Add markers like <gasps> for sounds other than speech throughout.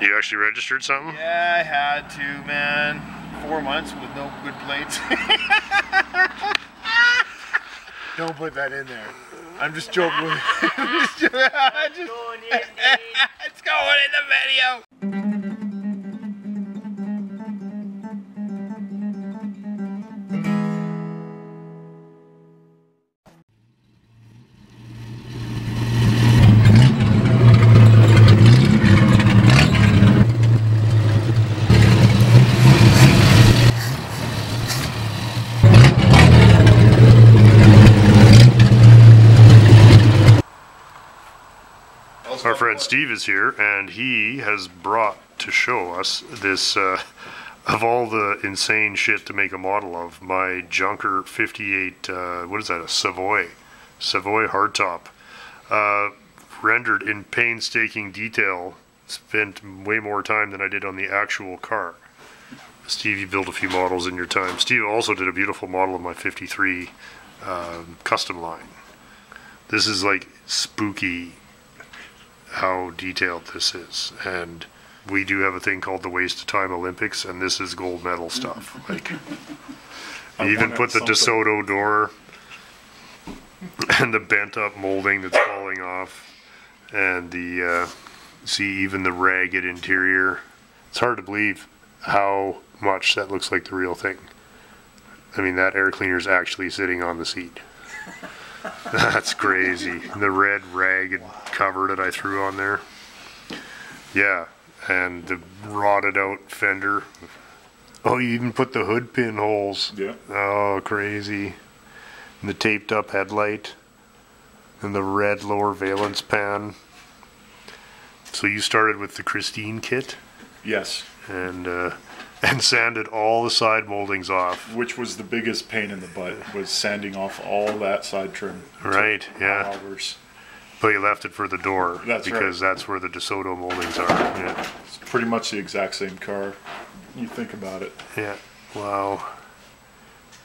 You actually registered something? Yeah, I had to, man. Four months with no good plates. <laughs> Don't put that in there. I'm just joking. <laughs> Just- <laughs> just- it's going in the video. Steve is here, and he has brought to show us this, uh, of all the insane shit to make a model of, my Junker 58, uh, what is that, a Savoy? Savoy hardtop. Uh, rendered in painstaking detail. Spent way more time than I did on the actual car. Steve, you built a few models in your time. Steve also did a beautiful model of my 53 um, Customline. This is like spooky how detailed this is. And we do have a thing called the Waste of Time Olympics, and this is gold medal stuff. <laughs> Like, you even put the something. DeSoto door and the bent up molding that's falling off, and the, uh, see, even the ragged interior. It's hard to believe how much that looks like the real thing. I mean, that air cleaner is actually sitting on the seat. <laughs> That's crazy. The red ragged cover that I threw on there. Yeah, and the rotted out fender. Oh, you even put the hood pinholes. Yeah. Oh, crazy. And the taped up headlight. And the red lower valence pan. So you started with the Christine kit Yes, and uh, <laughs> and sanded all the side moldings off. which was the biggest pain in the butt was sanding off all that side trim. Right, yeah. Hours. But you left it for the door That's right. because that's where the DeSoto moldings are. Yeah. It's pretty much the exact same car. You think about it. Yeah. Wow.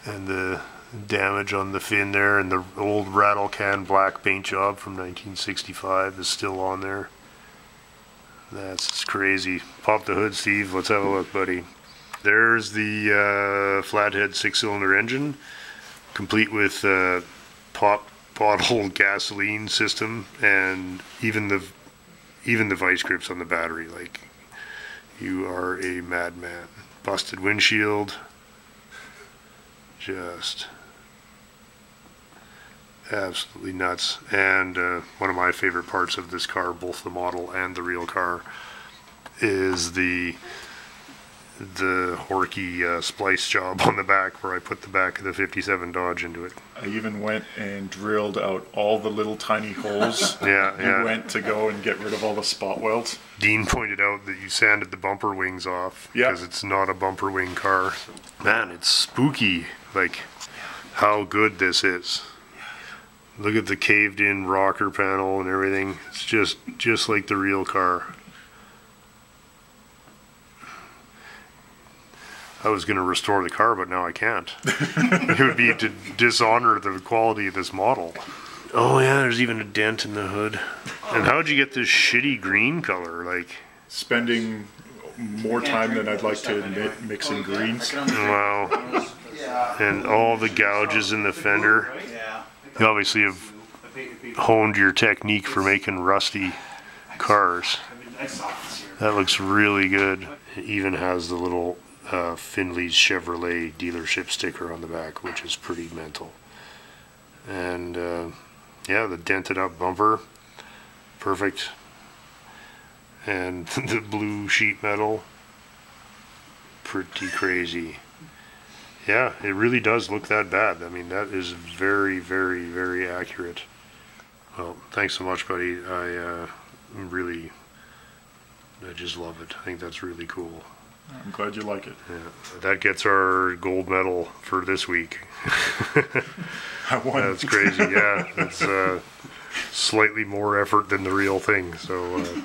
And the damage on the fin there and the old rattle can black paint job from 1965 is still on there. That's crazy. Pop the hood, Steve. Let's have a look, buddy. There's the uh, flathead six-cylinder engine, complete with uh, pop bottle <laughs> gasoline system and even the even the vice grips on the battery. Like you are a madman. Busted windshield. Just absolutely nuts. And uh, one of my favorite parts of this car, both the model and the real car, is the the Horky uh, splice job on the back where I put the back of the 57 Dodge into it. I even went and drilled out all the little tiny holes. <laughs> Yeah, You yeah. went to go and get rid of all the spot welds. Dean pointed out that you sanded the bumper wings off Yeah. because it's not a bumper wing car. Man, it's spooky. Like how good this is. Look at the caved in rocker panel and everything. It's just just like the real car. I was going to restore the car, but now I can't. <laughs> it would be to dishonor the quality of this model. Oh yeah, there's even a dent in the hood. And how'd you get this shitty green color? Like, Spending more time than I'd like to admit mixing greens. wow. And all the gouges in the fender. You obviously have honed your technique for making rusty cars. That looks really good. It even has the little uh, Finley's Chevrolet dealership sticker on the back, which is pretty mental. And uh, yeah, the dented up bumper, perfect. And <laughs> the blue sheet metal, pretty crazy. Yeah, it really does look that bad. I mean, that is very, very, very accurate. Well, thanks so much, buddy. I uh, really, I just love it. I think that's really cool. I'm glad you like it. Yeah, that gets our gold medal for this week. <laughs> I <laughs> won. That's crazy. Yeah, that's uh, slightly more effort than the real thing. So uh,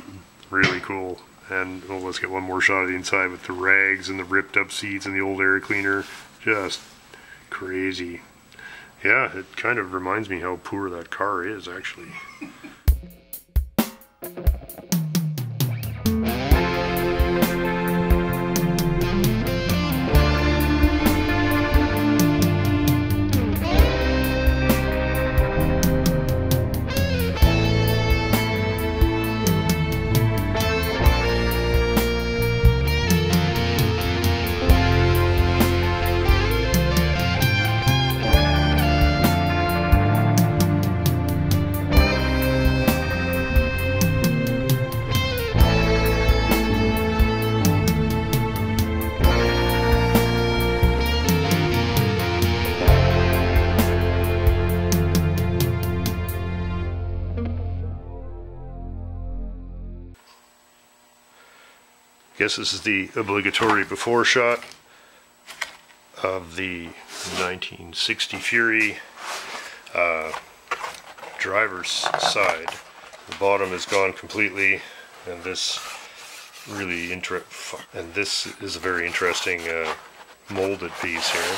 really cool. And well, let's get one more shot of the inside with the rags and the ripped up seats and the old air cleaner. Just crazy. Yeah, it kind of reminds me how poor that car is actually. Guess this is the obligatory before shot of the 1960 Fury uh, driver's side. The bottom is gone completely, and this really inter and this is a very interesting uh, molded piece here,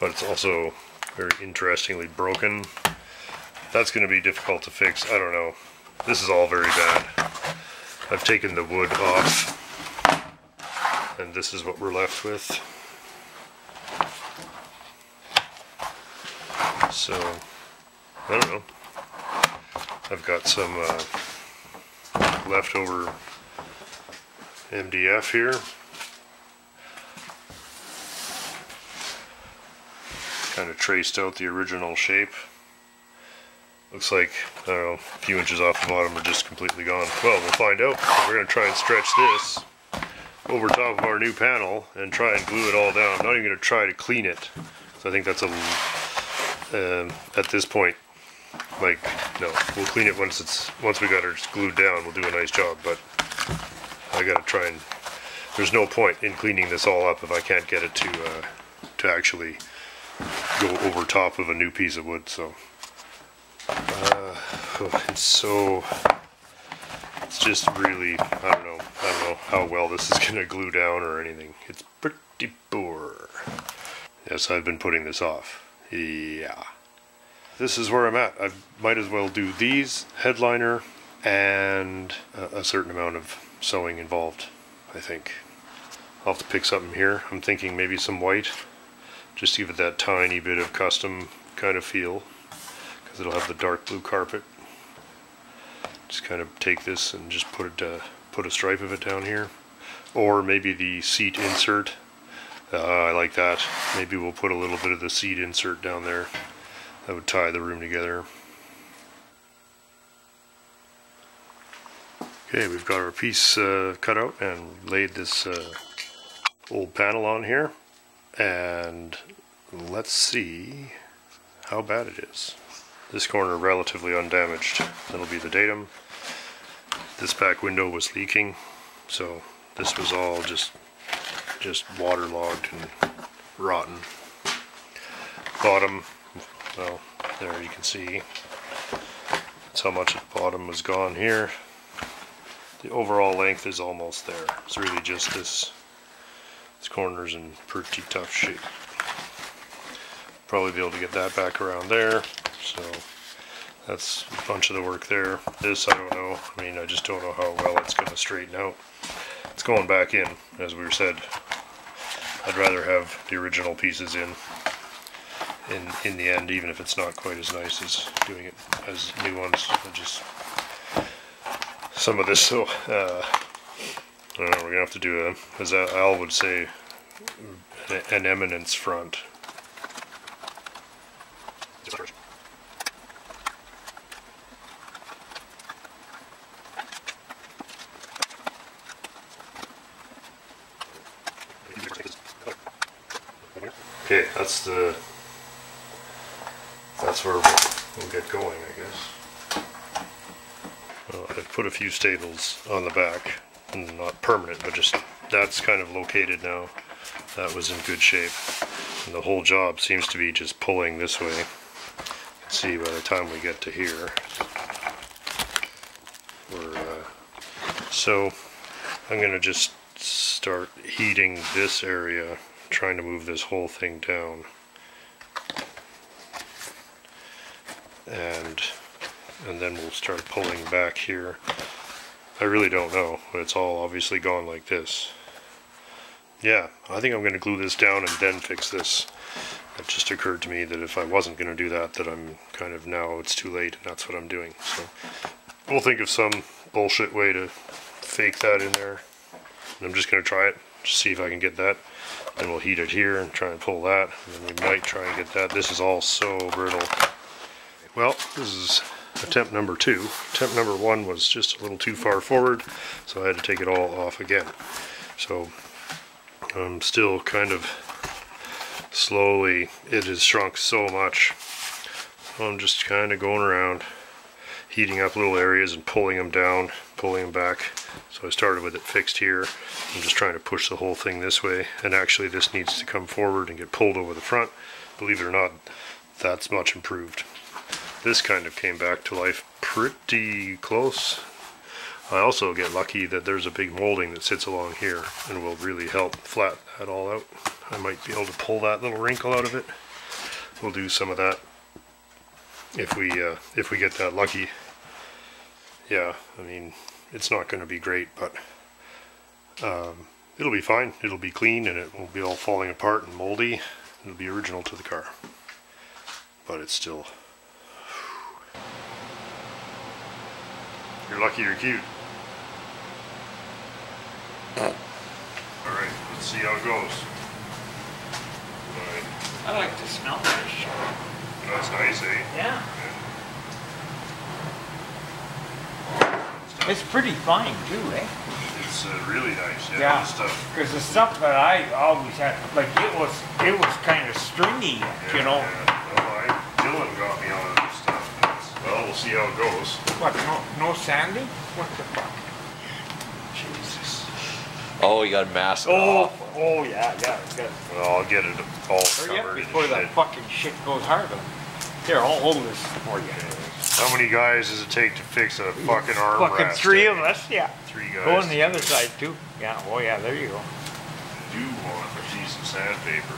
but it's also very interestingly broken. That's going to be difficult to fix. I don't know. This is all very bad. I've taken the wood off, and this is what we're left with. So, I don't know. I've got some uh, leftover MDF here. Kind of traced out the original shape. Looks like, I don't know, a few inches off the bottom are just completely gone. Well, we'll find out. We're going to try and stretch this over top of our new panel and try and glue it all down. I'm not even going to try to clean it. So I think that's a, um, at this point, like, no, we'll clean it once it's, once we got it glued down, we'll do a nice job, but I gotta try and, there's no point in cleaning this all up if I can't get it to, uh, to actually go over top of a new piece of wood, so. Uh, it's so, it's just really, I don't know, I don't know how well this is <laughs> gonna glue down or anything. It's pretty poor. Yes, I've been putting this off. Yeah. This is where I'm at. I might as well do these, headliner, and a, a certain amount of sewing involved, I think. I'll have to pick something here. I'm thinking maybe some white, just to give it that tiny bit of custom kind of feel, because it'll have the dark blue carpet. Just kind of take this and just put it, uh, put a stripe of it down here, or maybe the seat insert. Uh, I like that. Maybe we'll put a little bit of the seat insert down there. That would tie the room together. Okay, we've got our piece uh, cut out and laid this uh, old panel on here. And let's see how bad it is. This corner relatively undamaged. That'll be the datum. This back window was leaking, so this was all just just waterlogged and rotten. Bottom, well, there you can see that's how much of the bottom was gone here the overall length is almost there. It's really just this, this corner's in pretty tough shape. Probably be able to get that back around there. So that's a bunch of the work there. This I don't know. I mean I just don't know how well it's going to straighten out. It's going back in, as we were said. I'd rather have the original pieces in in in the end, even if it's not quite as nice as doing it as new ones. I just some of this, so uh, I don't know, we're gonna have to do a, as Al would say, an eminence front. Okay, that's the, that's where we'll get going, I guess. Uh, I've put a few staples on the back, not permanent, but just that's kind of located now. That was in good shape. And the whole job seems to be just pulling this way. see by the time we get to here. We're, uh, so I'm going to just start heating this area, trying to move this whole thing down. And and then we'll start pulling back here. I really don't know, it's all obviously gone like this. Yeah, I think I'm going to glue this down and then fix this. It just occurred to me that if I wasn't going to do that, that I'm kind of now it's too late and that's what I'm doing. So we'll think of some bullshit way to fake that in there. And I'm just going to try it, just see if I can get that. Then we'll heat it here and try and pull that. And then we might try and get that. This is all so brittle. Well, this is attempt number two. Attempt number one was just a little too far forward, so I had to take it all off again. So I'm still kind of slowly, it has shrunk so much. I'm just kind of going around, heating up little areas and pulling them down, pulling them back. So I started with it fixed here. I'm just trying to push the whole thing this way. And actually this needs to come forward and get pulled over the front. Believe it or not, that's much improved. This kind of came back to life pretty close. I also get lucky that there's a big molding that sits along here and will really help flatten that all out. I might be able to pull that little wrinkle out of it. We'll do some of that if we uh, if we get that lucky. Yeah, I mean it's not going to be great, but um, it'll be fine. It'll be clean and it won't be all falling apart and moldy. It'll be original to the car, but it's still. You're lucky you're cute. Alright, let's see how it goes. Alright, I like to smell shit. that's nice, eh? Yeah. It's pretty fine too, eh? It's uh, really nice, yeah. Yeah. the Stuff. Because the stuff that I always had, like it was, it was kind of stringy, you know. Yeah. Well, I, Dylan got me on this stuff. Well, we'll see how it goes. What, no, no sanding? What the fuck? Jesus. Oh, you got a mask Oh, off. oh yeah, yeah. Good. Well, I'll get it all Hurry up before and that shit. fucking shit goes hard. Here, I'll hold this for you. How many guys does it take to fix a fucking arm Fucking rest, three eh? of us, yeah. Three guys. Go on the other do side too. Yeah, oh yeah, there you go. I do want a piece of sandpaper.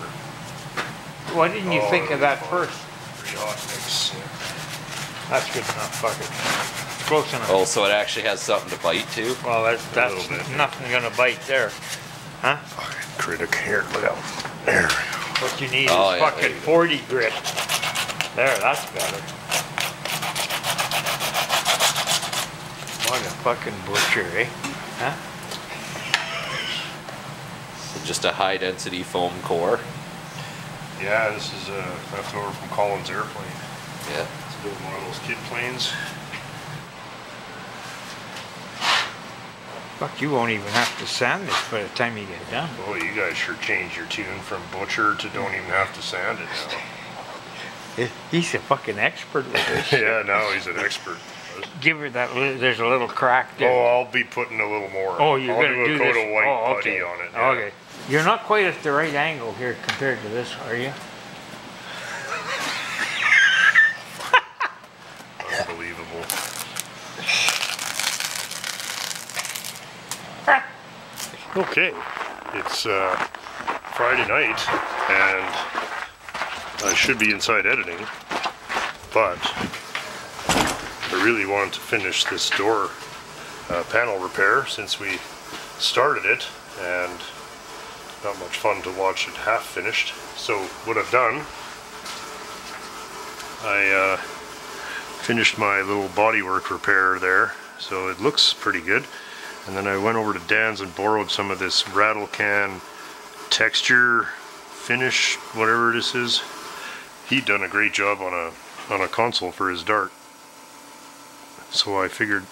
Why didn't you Oh, think of that'd that be fun. first? Pretty hot mix. That's good enough, fuck it. Close enough. Oh, so it actually has something to bite too? Well, that's, that's nothing gonna bite there. Huh? Fucking critic here, look out. There. What you need Oh, is yeah, fucking forty grit. There, that's better. What a fucking butcher, eh? Huh? So just a high density foam core? Yeah, this is uh, leftover from Collins Airplane. Yeah. It's building one of those kid planes. Fuck, you won't even have to sand this by the time you get done. Boy, you guys sure changed your tune from butcher to don't even have to sand it Eh, <laughs> He's a fucking expert with this. <laughs> yeah, now he's an expert. Give her that, li- there's a little crack there. Oh. I'll be putting a little more. Oh, you're I'll gonna do do a coat this? of white oh, putty okay. on it. yeah. Okay. You're not quite at the right angle here compared to this, are you? Unbelievable. Okay, it's uh, Friday night, and I should be inside editing, but I really wanted to finish this door uh, panel repair since we started it, and not much fun to watch it half finished. So what I've done, I uh, finished my little bodywork repair there, so it looks pretty good. And then I went over to Dan's and borrowed some of this rattle can texture finish, whatever this is. He'd done a great job on a on a console for his dart. So I figured,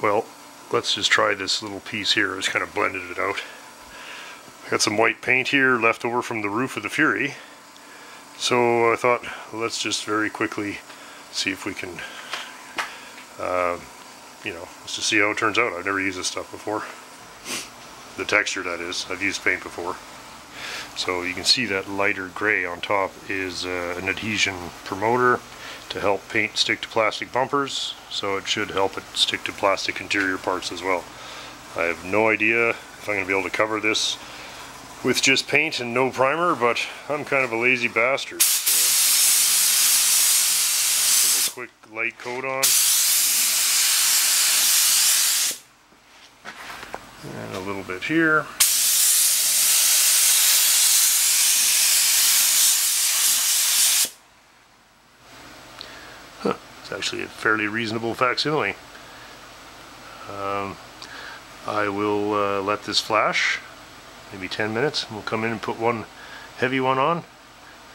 well, let's just try this little piece here. I just kind of blended it out. I got some white paint here left over from the roof of the Fury. So I thought, let's just very quickly see if we can, uh, you know, let's just see how it turns out. I've never used this stuff before. The texture, that is. I've used paint before. So you can see that lighter gray on top is uh, an adhesion promoter to help paint stick to plastic bumpers. So it should help it stick to plastic interior parts as well. I have no idea if I'm going to be able to cover this with just paint and no primer, but I'm kind of a lazy bastard. So give a quick light coat on. And a little bit here. It's actually a fairly reasonable facsimile. Um, I will uh, let this flash, maybe 10 minutes, we'll come in and put one heavy one on,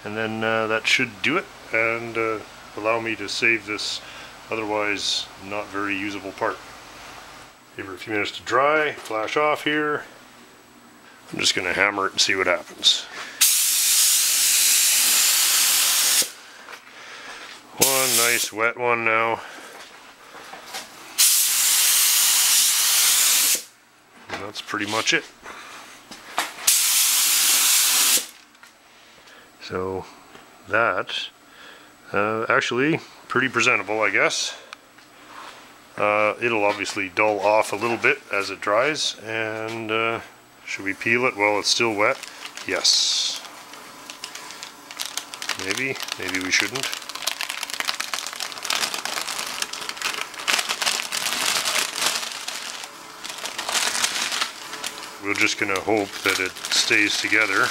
and then uh, that should do it, and uh, allow me to save this otherwise not very usable part. Give her a few minutes to dry, flash off here. I'm just going to hammer it and see what happens. One nice wet one now. that's pretty much it. So that uh, actually pretty presentable, I guess. Uh, it'll obviously dull off a little bit as it dries, and uh, should we peel it while it's still wet? Yes. Maybe, maybe we shouldn't. We're just gonna hope that it stays together.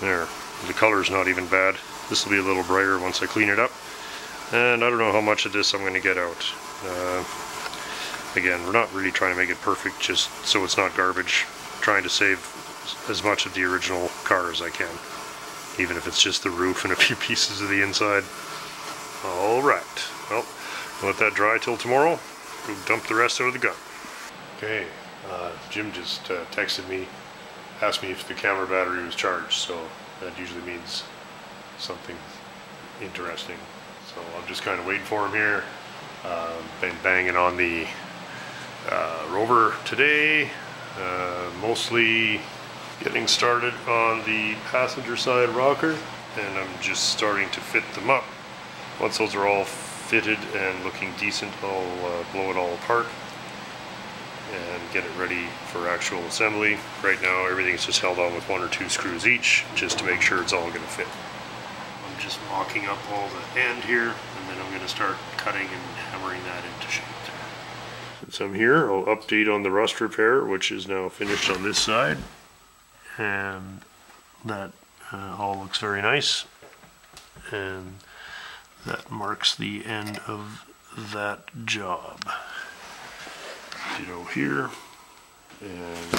There, the color's not even bad. This will be a little brighter once I clean it up. And I don't know how much of this I'm gonna get out. Uh, again, we're not really trying to make it perfect just so it's not garbage. Trying to save as much of the original car as I can. Even if it's just the roof and a few <laughs> pieces of the inside. Alright, well, let that dry till tomorrow. Go dump the rest out of the gun. Okay, uh, Jim just uh, texted me, asked me if the camera battery was charged, so that usually means something interesting. So I'm just kind of waiting for him here. Uh, been banging on the uh, rover today, uh, mostly getting started on the passenger side rocker, and I'm just starting to fit them up. Once those are all fitted and looking decent, I'll uh, blow it all apart and get it ready for actual assembly. Right now everything's just held on with one or two screws each, just to make sure it's all going to fit. I'm just mocking up all the end here, and then I'm going to start cutting and hammering that into shape there. Since I'm here, I'll update on the rust repair, which is now finished on this side. And that uh, all looks very nice. And that marks the end of that job. Ditto here. And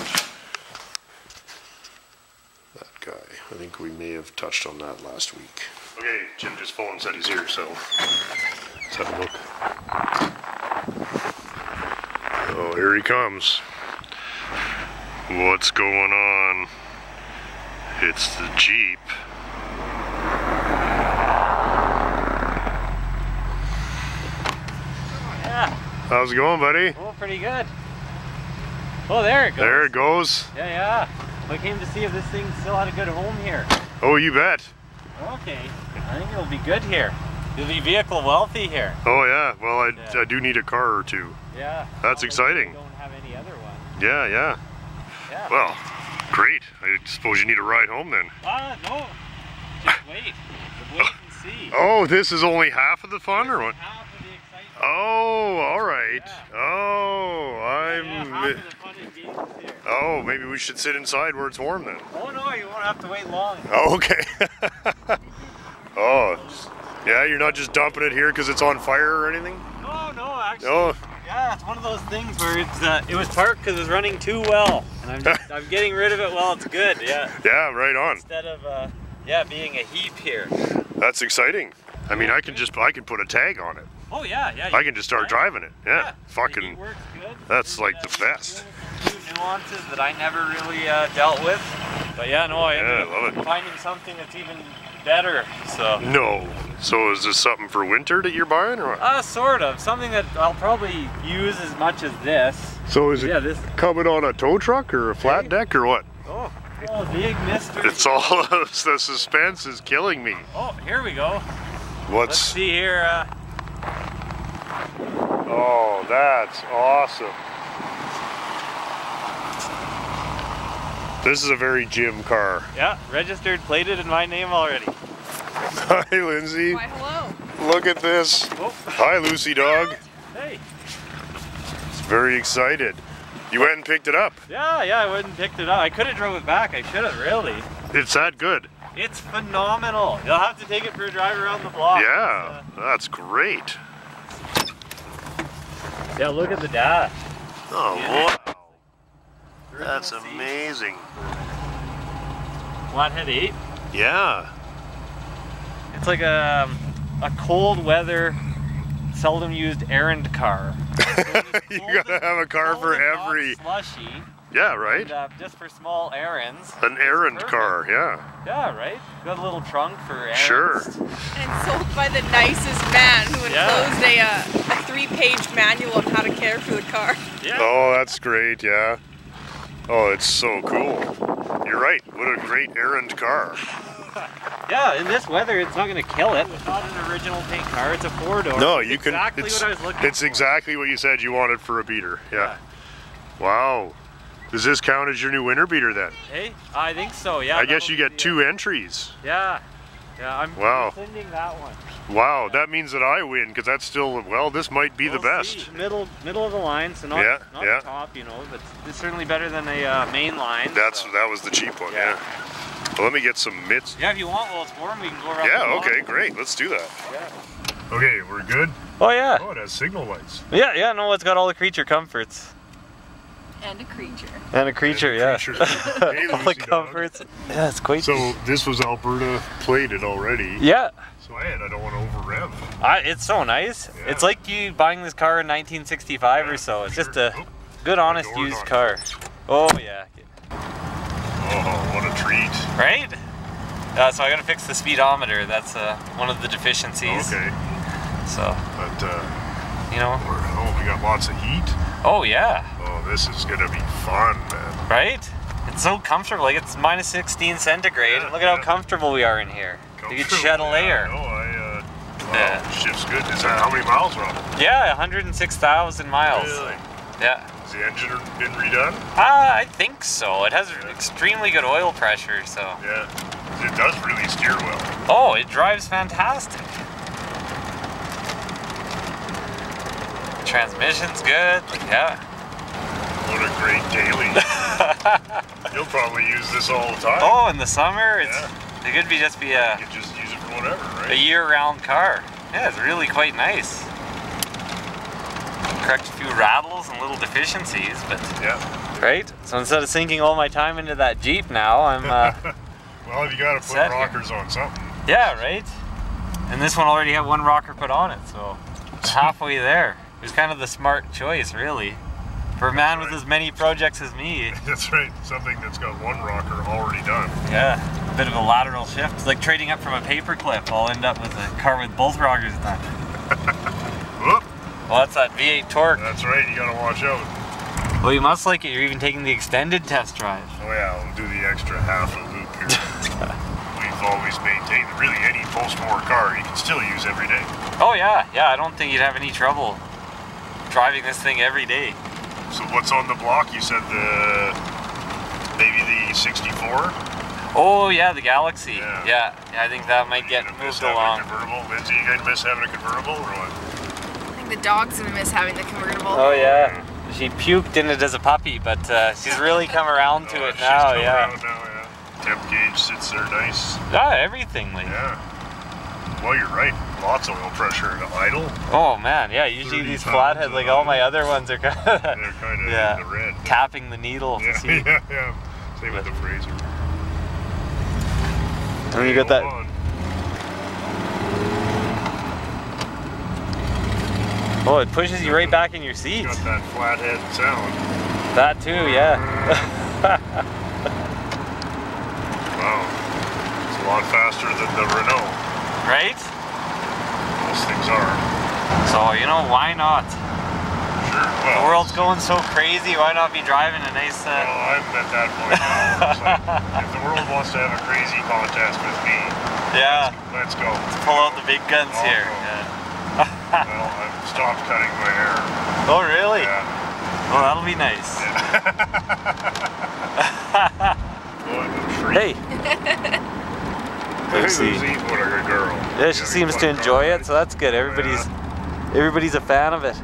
that guy. I think we may have touched on that last week. Okay, Jim just phoned said he's here, so let's have a look. Oh, here he comes. What's going on? It's the Jeep. Yeah, How's it going, buddy? oh, pretty good. Oh, there it goes. There it goes. Yeah, yeah. I came to see if this thing still had a good home here. Oh, you bet. Okay, I think it'll be good here. You'll be vehicle wealthy here. Oh, yeah. Well, I, Yeah. I do need a car or two. Yeah. That's exciting. We don't have any other one. Yeah, yeah. Yeah. Well, great. I suppose you need a ride home then. Ah, no. Just wait. Wait and see. Oh, this is only half of the fun, or what? Half of the excitement. Oh, all right. Yeah. Oh, I'm. half of the fun is being here. Oh, maybe we should sit inside where it's warm then. Oh no, you won't have to wait long. Oh, okay. <laughs> oh, yeah. You're not just dumping it here because it's on fire or anything. No, no, actually. Oh, Yeah, it's one of those things where it's uh, it was parked because it's running too well, and I'm just, <laughs> I'm getting rid of it while it's good. Yeah, yeah. Right on. instead of uh, yeah being a heap here. That's exciting. I mean, I can just I can put a tag on it. Oh yeah, yeah. I can just start driving it. Yeah. The Fucking. works good. that's like the best. Nuances that I never really uh, dealt with, but yeah, no, I Yeah, ended up it. finding something that's even better. So. No. So is this something for winter that you're buying, or what? Uh, sort of. Something that I'll probably use as much as this. So is it Yeah, this. coming on a tow truck or a flat deck or what? Oh, oh big mystery. It's all <laughs> the suspense is killing me. Oh, here we go. What's Let's What's see here. Uh, Oh, that's awesome. This is a very Jim car. yeah, registered, plated in my name already. <laughs> Hi, Lindsay. Why, hello. Look at this. Oh, Hi, Lucy dog. hey. It's very excited. You went and picked it up. Yeah, yeah, I went and picked it up. I could have drove it back. I should have really. It's that good. It's phenomenal. You'll have to take it for a drive around the block. Yeah, that's great. Uh, yeah, look at the dash. Oh, wow. That's amazing. Flathead 8. Yeah. It's like a, a cold weather, seldom used errand car. <laughs> you gotta have a car for Cold and hot every. Slushy. Yeah, right. And, uh, just for small errands. An errand car, yeah. Yeah, right. Got a little trunk for errands. Sure. And sold by the nicest man who Yeah. enclosed a, uh, a three-page manual on how to care for the car. Yeah. Oh, that's great, yeah. Oh, it's so cool. You're right. What a great errand car. <laughs> Yeah, in this weather, it's not gonna kill it. It's not an original paint car. It's a four door. No, you can. Exactly it's, what I was looking It's for. exactly what you said you wanted for a beater. Yeah. Wow. Does this count as your new winter beater then? Hey, I think so. Yeah. I guess you get the- two entries. Yeah. Yeah, I'm Wow. sending that one. Wow, that means that I win because that's still well. This might be the We'll best. see. Middle, middle of the line, so not, Yeah, not yeah. the top, you know, but it's certainly better than a uh, Mainline. That's so. that was the cheap one. Yeah. Yeah. Well, let me get some mitts. Yeah, if you want, while it's warm, we can go around. Yeah. the block. Okay. Great. Let's do that. Yeah. Okay, we're good. Oh yeah. Oh, it has signal lights. Yeah, yeah. No, it's got all the creature comforts And a creature. and a creature. yeah. Creatures. Hey, <laughs> all the Lucy dog. comforts. Yeah, it's quite. So this was Alberta plated already. yeah. So and I don't want to over rev. I, it's so nice. Yeah. It's like you buying this car in 1965 or so. It's just a Oh, good, honest used knocked. car. Oh yeah. Oh, what a treat. Right? Uh, so I gotta fix the speedometer. That's uh, one of the deficiencies. Okay, So but uh, you know. oh, we got lots of heat. Oh yeah. Oh, this is gonna be fun, man. Right? It's so comfortable. Like it's minus 16 centigrade. Yeah, Look at how comfortable we are in here. You Comfortable, shed a yeah, layer. I know, I, uh, wow, Yeah. shifts good. Is that how many miles are on it? Yeah, 106,000 miles. Really? Yeah. Has the engine been redone? Uh, I think so. It has extremely good oil pressure, so. Yeah. It does really steer well. Oh, it drives fantastic. Transmission's good. Yeah. What a great daily. <laughs> You'll probably use this all the time. Oh, in the summer, it's Yeah. it could be just be a, You can just use it for whatever, a year-round car. Yeah, it's really quite nice. Correct a few rattles and little deficiencies, but Yeah. right. So instead of sinking all my time into that Jeep now, I'm uh, <laughs> Well, you got to put Set here. rockers on something. yeah, right. And this one already had one rocker put on it, so <laughs> halfway there. It was kind of the smart choice, really, for a man with as many projects as me. <laughs> That's right. Something that's got one rocker already done. Yeah, a bit of a lateral shift. It's like trading up from a paperclip. I'll end up with a car with both rockers done. <laughs> Whoop. Well, that's that V8 torque. That's right. You got to watch out. Well, you must like it. You're even taking the extended test drive. Oh yeah, we'll do the extra half a loop here. <laughs> We've always maintained that really any post-war car you can still use every day. Oh yeah, yeah. I don't think you'd have any trouble driving this thing every day. So what's on the block? You said the maybe the 64. Oh yeah, the Galaxie. Yeah. Yeah, yeah. I think that might get moved along. Convertible. Lindsay, you gonna miss having a convertible or what? I think the dog's gonna miss having the convertible. Oh yeah. She puked in it as a puppy, but uh, she's really come around to Oh, it she's now. come Yeah. around now, yeah. Temp gauge sits there nice. Yeah, everything. Like. Yeah. Well, you're right. Lots of oil pressure in idle. Oh man, yeah. Usually 30 these flatheads, like all my other ones, are kind <laughs> They're of kind of Yeah. in the red. tapping the needle to Yeah, see. <laughs> yeah, yeah. Same with the Frazer. And you got that. On. Oh, it pushes you right back in your seat. Got that flathead sound. That too, yeah. <laughs> Wow. It's a lot faster than the Renault. Right? Those things are. So you know why not? Sure. The world's going so crazy. Why not be driving a nice? Well, Uh, I'm at that point now. It's like, <laughs> if the world wants to have a crazy contest with me, yeah. let's go. Let's Pull out the big guns I'll here. go. Yeah. <laughs> Well, I've stopped cutting my hair. Oh really? Yeah. Well, that'll be nice. Boy, what a treat. Hey. <laughs> Hey, Lucy. Lucy, what a good girl. Yeah, she Having seems to enjoy it, so that's good. Everybody's Yeah. everybody's a fan of it.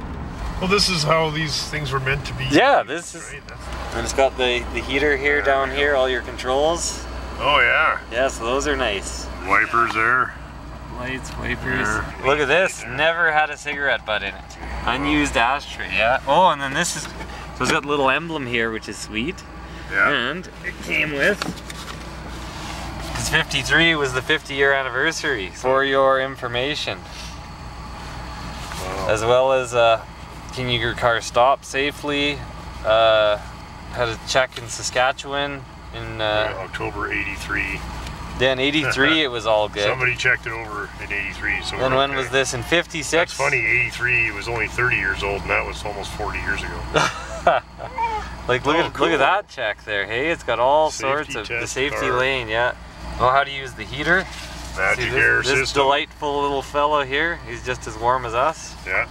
Well, this is how these things were meant to be. Yeah, this is- Right? That's- And it's got the the heater here down here, all your controls. Oh yeah. Yeah, so those are nice. Wipers there. Lights, wipers. There. Look at this. Never had a cigarette butt in it. Unused ashtray. Yeah. Oh, and then this is. So it's got a little emblem here, which is sweet. Yeah. And it came with. Because 53 was the 50 year anniversary. For your information. Wow. As well as uh, can your car stop safely? Uh, had a check in Saskatchewan in uh, October 83. then '83. <laughs> it was all good. Somebody checked it over in 83. So then when okay. was this in '56? That's funny. 83 was only 30 years old, and that was almost 40 years ago. <laughs> Like look Oh, at look at that check there. Hey, it's got all Safety sorts of the safety car. lane. Yeah. Oh, how to use the heater? Magic See air this, this system. delightful little fellow here. He's just as warm as us. Yeah.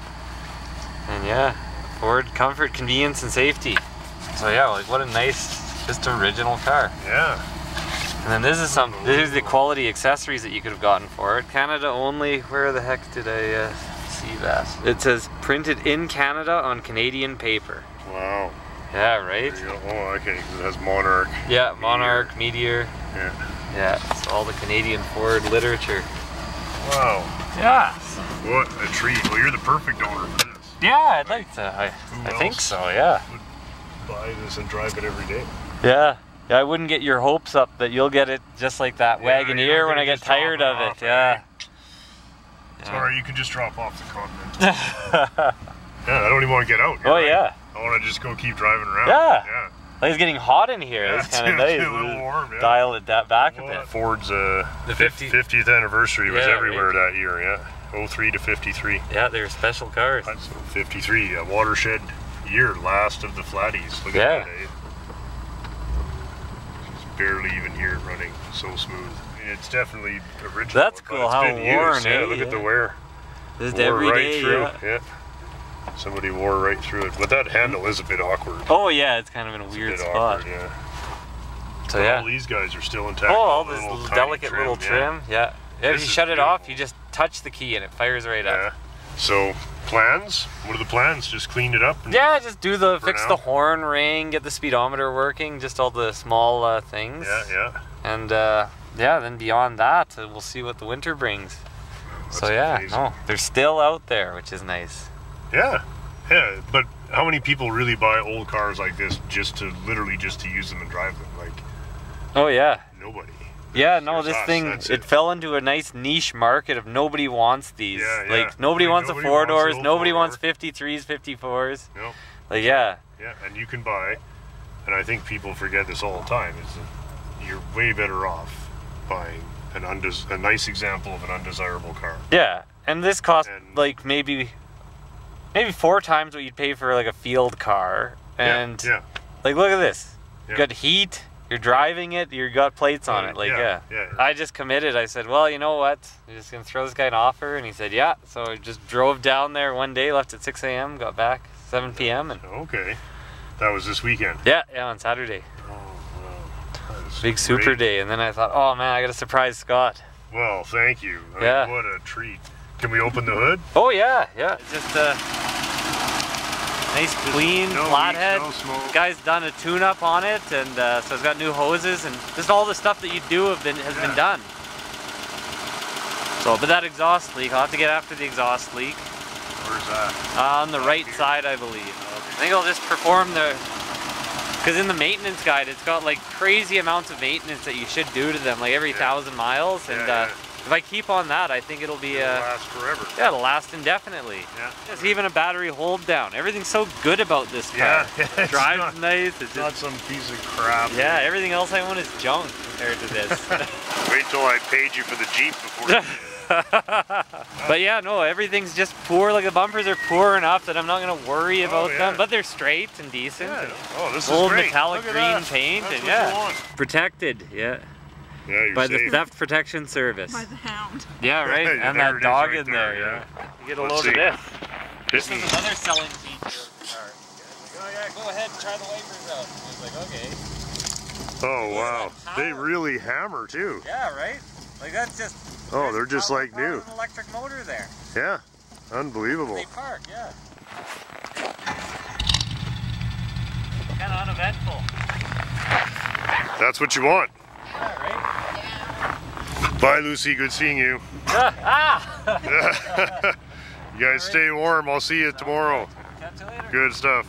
And yeah, Ford comfort, convenience, and safety. So yeah, like what a nice, just original car. Yeah. And then this is some, this is the quality accessories that you could have gotten for it. Canada only. Where the heck did I uh, see that? It says printed in Canada on Canadian paper. Wow. Yeah, right. There you go. Oh, okay. it has Monarch. Yeah, Monarch, Meteor. Yeah. Yeah, it's all the Canadian Ford literature. Wow. Yeah. What a treat. Well, you're the perfect owner for this. Yeah, I'd like to. I, Who I think else? so. Yeah. Buy this and drive it every day. Yeah. Yeah, I wouldn't get your hopes up that you'll get it just like that Yeah, you're Wagoneer when I get just drop tired it of off, it. Yeah. Sorry, you can just drop off the continent. <laughs> yeah, I don't even want to get out. oh You're right. yeah. I want to just go keep driving around. Yeah. Yeah. Like it's getting hot in here. Yeah, <laughs> It's kind of it's nice. a little warm, yeah. Dial it that back a bit. Ford's uh, The fif- 50 50th anniversary was Yeah, everywhere that year, yeah. 03 to 53. Yeah, they're special cars. So 53, a watershed year, last of the flatties. Look Yeah. at that, eh? Just barely even hear it running so smooth. I mean, it's definitely original. That's cool how been worn, used. Yeah, eh? look at the wear. Just Wore every right day, through. yeah. Somebody wore right through it. But that handle is a bit awkward. Oh yeah, it's kind of in a It's weird a spot. awkward, yeah. So But yeah. All these guys are still intact. Oh, all this little delicate little trim. Yeah. Yeah, if This you shut it off, you just touch the key and it fires right Yeah. up. So plans? What are the plans? Just clean it up. And Yeah, just do the fix now. the horn ring, get the speedometer working, just all the small uh, things. Yeah, yeah. And uh, yeah, then beyond that, uh, we'll see what the winter brings. so yeah, amazing. no, they're still out there, which is nice. Yeah, yeah. But how many people really buy old cars like this just to literally just to use them and drive them? Like Oh yeah, nobody. yeah. No, this us, thing it. it. fell into a nice niche market of nobody wants these. Yeah, yeah. Like nobody wants nobody the four wants doors. Nobody four-door. wants 53s, 54s. No. Like yeah, Yeah, and you can buy, and I think people forget this all the time, is that you're way better off buying an undes- a nice example of an undesirable car. yeah. And this cost And- like maybe maybe four times what you'd pay for like a field car. And yeah, like look at this. You Yeah. got heat. You're driving it. You got plates on it. Like yeah, yeah. yeah. I just committed. I said, well, you know what? I'm just gonna throw this guy an offer, and he said, yeah. So I just drove down there one day, left at 6 a.m., got back 7 p.m., and okay. That was this weekend. yeah, yeah, on Saturday, Oh, wow. Big super great. day. And then I thought, oh man, I gotta surprise Scott. Well, thank you. I mean, Yeah. what a treat. Can we open the hood? Oh yeah, yeah. It's just a nice clean no flathead. no. Guy's done a tune-up on it, and uh, so it's got new hoses and just all the stuff that you do have been has Yeah. been done. So, but that exhaust leak, I'll have to get after the exhaust leak. Where's that? On the right side, I believe. I think I'll just perform the. Because in the maintenance guide, it's got like crazy amounts of maintenance that you should do to them, like every Yeah. thousand miles. And Yeah, uh, yeah. If I keep on that, I think it'll be It'll uh, last forever. yeah, it'll last indefinitely. Yeah. There's even a battery hold down. Everything's so good about this car. Yeah, <laughs> it's Drives not- nice. It's Not just, some piece of crap. yeah, everything else I own is junk compared to this. <laughs> Wait till I paid you for the Jeep before you <laughs> but yeah, no, everything's just poor. Like the bumpers are poor enough that I'm not gonna worry about Oh, yeah. them. But they're straight and decent. Yeah. and Oh, this Old is great. Old metallic Look green that. paint That's and what yeah. you want. Protected, yeah, Yeah, you're by the theft protection service. By the hound. Yeah, right. Yeah, and that dog right in there, there. yeah. Yeah. You get a Let's load see. of this. This This is- is another selling feature of the car. Like, oh yeah, go ahead and try the wipers out. I was like, okay. Oh wow, they really hammer too. Yeah, right. Like that's just. Oh, they're just like new. An electric motor there. Yeah, unbelievable. They park, yeah. Kind of uneventful. That's what you want. Right. Bye, Lucy. Good seeing you. ah! <laughs> <laughs> You guys stay warm. I'll see you tomorrow. Catch you later. Good stuff.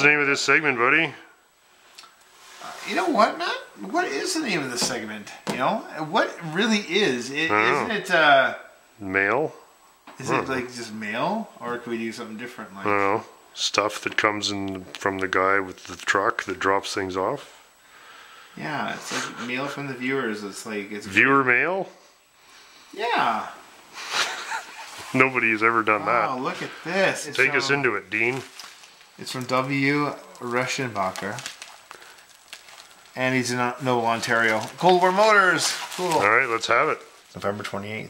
What's the name of this segment, buddy? You know what, Matt? What is the name of this segment? You know, what really is? It, isn't it? Uh, Mail? is it like just mail, or can we do something different? Like, I don't know. Stuff that comes in from the guy with the truck that drops things off. yeah, it's like mail from the viewers. It's like it's Viewer mail? yeah. Nobody's ever done Wow, that. Oh, look at this. Take us into it, Dean. It's from W. Reschenbacher. And he's in Nobel, Ontario. Cold War Motors. Cool. All right, let's have it. November 28th,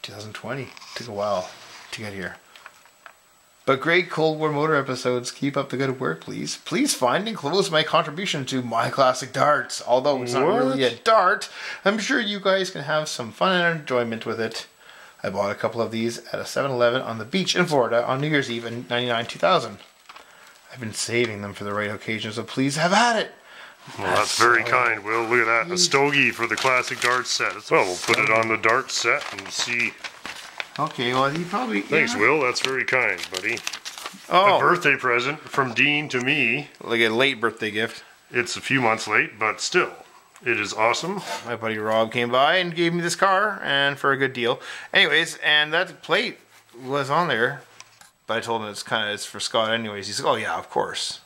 2020. Took a while to get here. But great Cold War Motor episodes. Keep up the good work, please. Please find and close my contribution to My Classic Darts. Although it's not What? really a dart, I'm sure you guys can have some fun and enjoyment with it. I bought a couple of these at a 7 Eleven on the beach in Florida on New Year's Eve in 99 2000. I've been saving them for the right occasion, so please have at it. Well, that's very kind, Will. Look at that. A stogie for the classic dart set. Well, we'll put it on the dart set and see. Okay, well, he probably. Thanks, yeah. Will. That's very kind, buddy. A Oh, birthday present from Dean to me. like a late birthday gift. It's a few months late, but still, it is awesome. my buddy Rob came by and gave me this car and for a good deal. Anyways, and that plate was on there, but I told him it's kind of it's for Scott anyways. He's like, "Oh yeah, of course."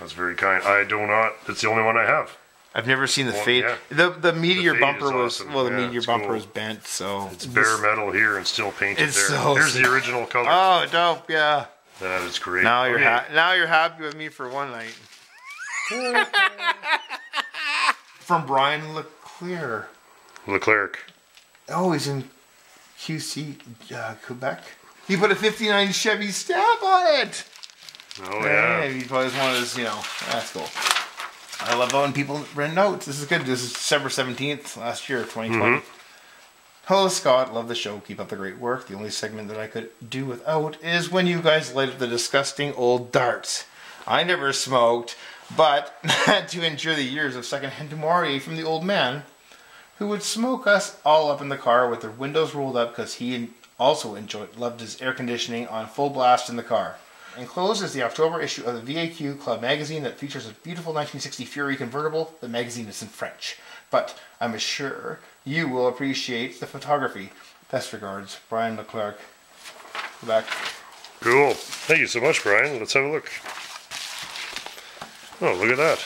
That's very kind. I do not. It's the only one I have. I've never seen the Well, fade. yeah. The the meteor fade bumper was awesome. well, the Yeah, meteor bumper cool. was bent, so It's bare metal here and still painted there. so Here's sick. the original color. Oh, dope! Yeah. that is great. Now you're Okay. ha- now you're happy with me for one night. <laughs> From Brian Leclerc. Leclerc. Oh, he's in QC, uh, Quebec. He put a '59 Chevy stamp on it. Oh yeah. He probably wanted to, you know, that's cool. I love when people rent notes. This is good. This is December 17th, last year, 2020. Mm-hmm. Hello, Scott. Love the show. Keep up the great work. The only segment that I could do without is when you guys light up the disgusting old darts. I never smoked, but <laughs> had to endure the years of secondhand Demore from the old man who would smoke us all up in the car with the windows rolled up because he also enjoyed loved his air conditioning on full blast in the car. Enclosed is the October issue of the VAQ Club magazine that features a beautiful 1960 Fury convertible. The magazine is in French, but I'm sure you will appreciate the photography. Best regards, Brian Leclerc. Back. Cool. Thank you so much, Brian. Let's have a look. Oh, look at that.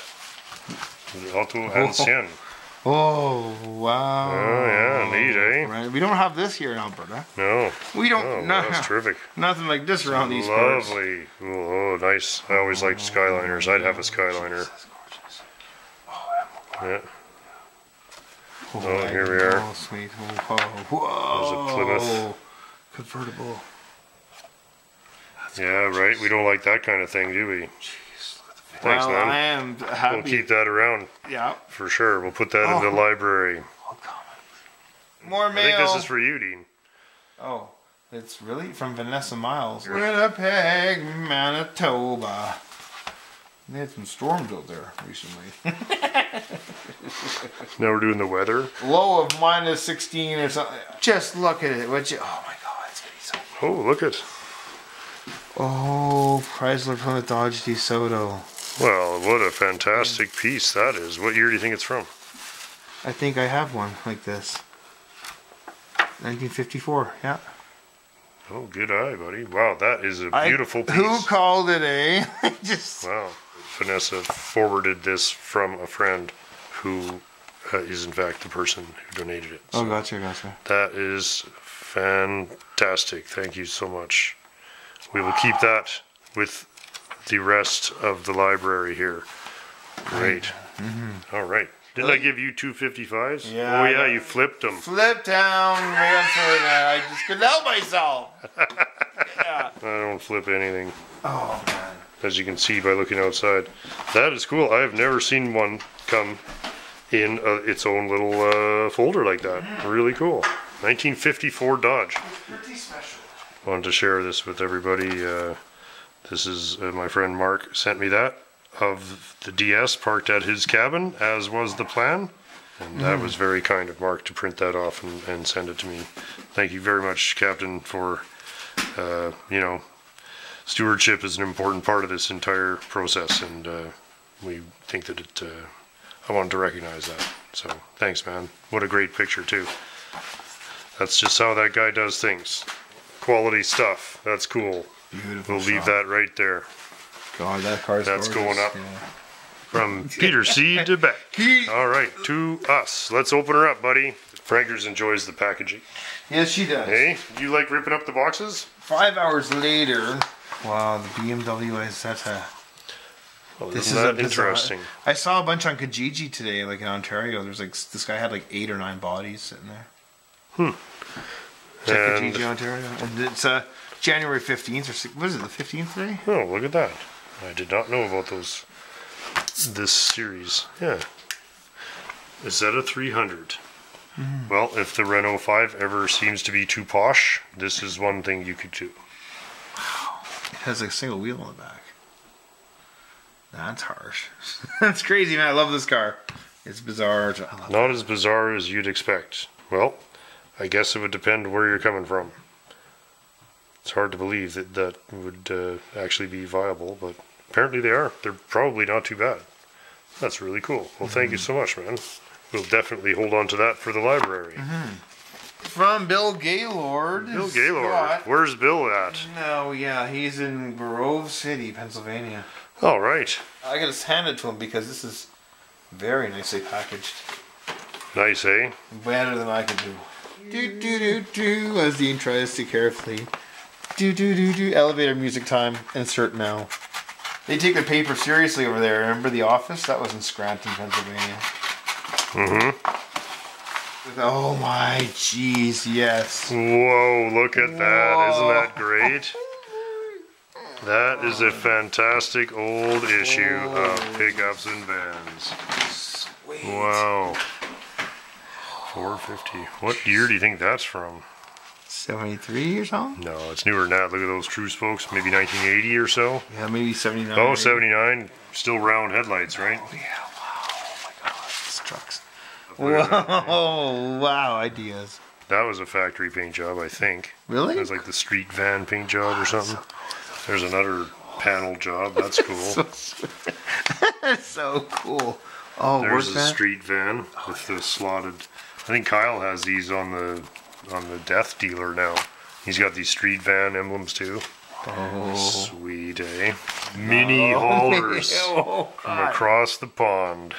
The Auto Ancien. Oh. Oh wow! Oh, yeah, neat, eh? Right. We don't have this here in Alberta. No. We don't. Oh, no, that's terrific. <laughs> nothing like this around these parts. Lovely. Oh, oh, nice. I always liked Skyliners. I'd have a Skyliner. Yeah. Oh, here we are. Oh, sweet. Whoa. Whoa. There's a Plymouth. Convertible. Yeah, right. We don't like that kind of thing, do we? Thanks, well, I man. am We'll keep that around yeah. for sure. We'll put that in the Oh. library. More I think this is for you, Dean. Oh, it's really from Vanessa Miles. Winnipeg, Manitoba. They had some storms out there recently. <laughs> Now we're doing the weather. Low of minus 16 or something. Just look at it. What you? Oh my God, it's gonna be so. Oh, look at. Oh, Chrysler from the Dodge DeSoto. Well, what a fantastic piece that is. What year do you think it's from? I think I have one like this. 1954. Yeah. Oh, good eye, buddy. Wow, that is a beautiful piece. Who called it a? <laughs> Just. Wow. Vanessa forwarded this from a friend who uh, is, in fact, the person who donated it. Oh, gotcha, gotcha. That is fantastic. Thank you so much. We will keep that with the rest of the library here. Great. All right. Didn't I give you two 55s? Mm-hmm. Yeah, Oh, yeah, you flipped them. Flip down, for that. I just couldn't help myself. <laughs> yeah. I don't flip anything, Oh man. as you can see by looking outside. That is cool. I have never seen one come in uh its own little uh, folder like that. Really cool. 1954 Dodge. Pretty special. wanted to share this with everybody. Uh, this is uh, my friend Mark sent me that of the DS parked at his cabin, as was the plan. And that was very kind of Mark to print that off and, and send it to me. Thank you very much, Captain, for uh, you know stewardship is an important part of this entire process, and uh, we think that it. Uh, I wanted to recognize that. So thanks, man. What a great picture too. That's just how that guy does things. Quality stuff. That's cool. Beautiful. We'll leave that right there. God, that car's That's gorgeous. going up. Yeah. From <laughs> Peter C. to Beck. All right, to us. Let's open her up, buddy. Frankers enjoys the packaging. Yes, she does. Hey, you like ripping up the boxes? Five hours later. Wow, the BMW is such a. Well, This is a bizarre- interesting? I saw a bunch on Kijiji today, like in Ontario. There's like this guy had like eight or nine bodies sitting there. Hmm. Check And- Kijiji, Ontario, and it's uh January fifteenth or six, what is it? The fifteenth today? Oh, look at that. I did not know about those. This series. Yeah. Is that a 300? Mm-hmm. Well, if the Renault 5 ever seems to be too posh, this is one thing you could do. Wow. It has a single wheel in the back. That's harsh. <laughs> That's crazy, man. I love this car. It's bizarre. Not as bizarre as you'd expect. Well, I guess it would depend where you're coming from. It's hard to believe that that would uh, actually be viable, but apparently they are. They're probably not too bad. That's really cool. Well, thank you so much, man. We'll definitely hold on to that for the library. From Bill Gaylord. Bill Gaylord. Scott. Where's Bill at? No, yeah, he's in Grove City, Pennsylvania. All right. I got to hand it to him because this is very nicely packaged. Nice, eh? Better than I could do. Do do do do as Dean tries to carefully. Do do do do. Elevator music time. Insert now. They take their paper seriously over there. Remember the office? That was in Scranton, Pennsylvania. Mm-hmm. Oh my jeez, yes. Whoa, look at that. Isn't that great? That is a fantastic old issue of Pickups and Vans. Sweet. Wow. 450. What year do you think that's from? 73 or something? No, it's newer than that. Look at those Tru Spokes. Maybe 1980 or so. Yeah, maybe 79. Oh, maybe. 79. Still round headlights, right? Oh, yeah, wow. Oh my god, these trucks. Whoa, <laughs> wow, ideas. That was a factory paint job, I think. Really? It was like the street van paint job or something. There's another panel job. That's <laughs> cool. That's <laughs> so cool. Oh, There's a street van with the slotted. I think Kyle has these on the on the Death Dealer now. He's got these street van emblems too. Oh. Sweet, eh? Mini <laughs> haulers <laughs> Oh, from across the pond.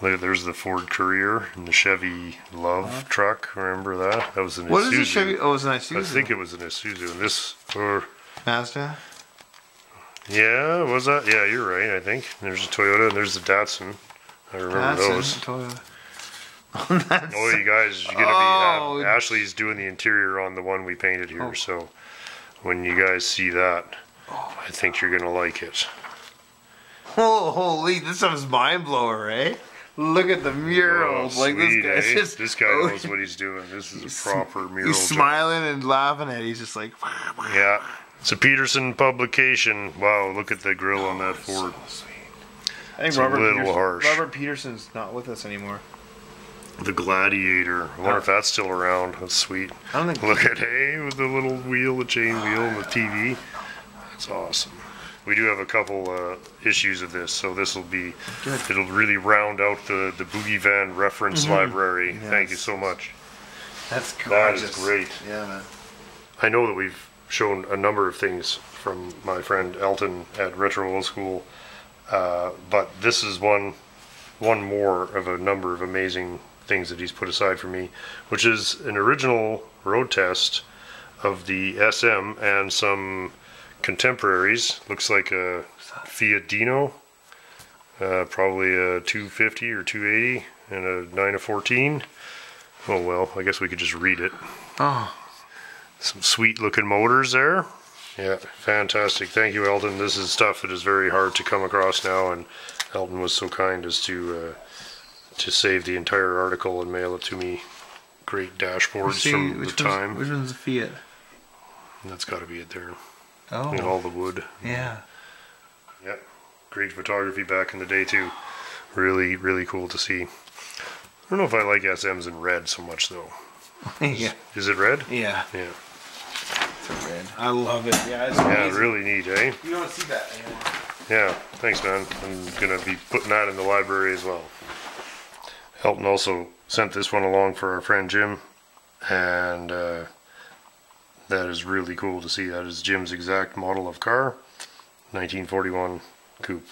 Look, there's the Ford Courier and the Chevy LUV truck. Remember that? That was an What is Isuzu. a Chevy? Oh, it's an Isuzu. I think it was an Isuzu. And this, or Mazda. yeah, was that? Yeah, you're right. I think there's a Toyota and there's the Datsun. I remember those. Toyota. <laughs> Oh, you guys, you're gonna Oh. be. Have, Ashley's doing the interior on the one we painted here, Oh. so when you guys see that, I think you're gonna like it. Oh, <laughs> holy! This stuff's mind blower, eh? Look at the murals. Oh, like this sweet, guy's eh? just. <laughs> This guy oh, knows what he's doing. This is a proper mural. He's job. smiling and laughing at. it. He's just like. Yeah, it's a Petersen publication. Wow, look at the grill on that Ford. I think It's a Robert little Petersen, harsh. Robert Petersen's not with us anymore. The Gladiator. I wonder if that's still around. That's sweet. I don't think. Look at hey with the little wheel, the chain wheel, and the TV. That's awesome. We do have a couple uh, issues of this, so this will be Good. it'll really round out the the Boogie Van reference library. Thank you so much. That's gorgeous. That is great. Yeah, man. I know that we've shown a number of things from my friend Elton at Retro Old School, uh, but this is one one more of a number of amazing things that he's put aside for me, which is an original road test of the SM and some contemporaries. Looks like a Fiat Dino, uh, probably a 250 or 280, and a 9 of 14. Oh well, I guess we could just read it. Oh, Some sweet looking motors there. Yeah, fantastic. Thank you, Elton. This is stuff that is very hard to come across now, and Elton was so kind as to uh, to save the entire article and mail it to me. Great dashboards See, from the time. Which one's the Fiat? That's got to be it there. Oh, And all the wood. yeah. Yeah, great photography back in the day too. Really, really cool to see. I don't know if I like SMs in red so much though. <laughs> yeah. Is it red? Yeah. Yeah. It's a red. I love it. Yeah, it's Yeah, amazing. really neat, eh? You don't see that anymore. Yeah, thanks, man. I'm gonna be putting that in the library as well. Elton also sent this one along for our friend Jim, and uh, that is really cool to see. That is Jim's exact model of car, 1941 coupe.